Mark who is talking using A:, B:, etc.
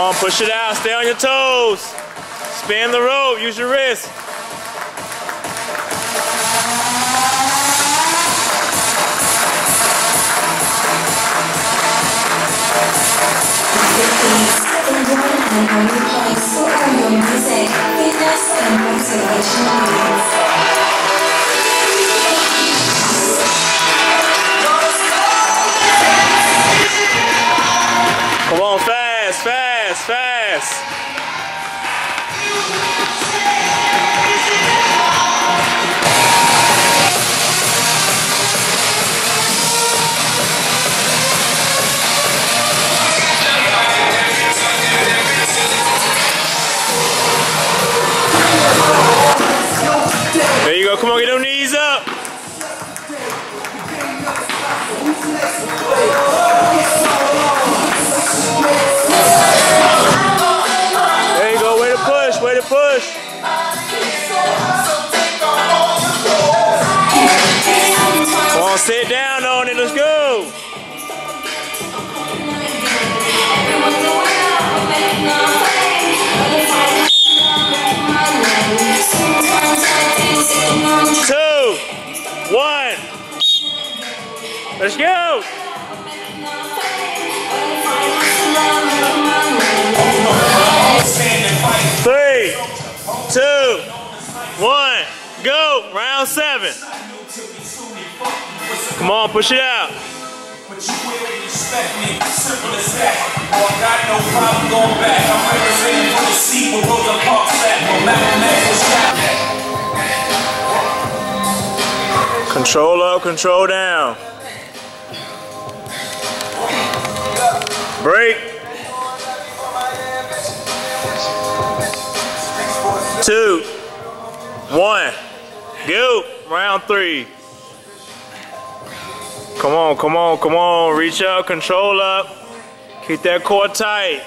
A: Push it out, stay on your toes. Span the rope, use your wrist.
B: and
A: fast. There you go. Come on, get them knees up. Push. Come on, sit down on it. Let's go. Two, one. Let's go. Two, one, go. Round seven. Come on, push it out.
C: But you will respect me, simple as that. Oh, I got no problem going back. I'm representing for the seat where Rosa Parks at. Where Malcolm X was shot.
A: Control up, control down. Break. Two, one, go. Round three. Come on, come on, come on. Reach out, control up. Keep that core tight.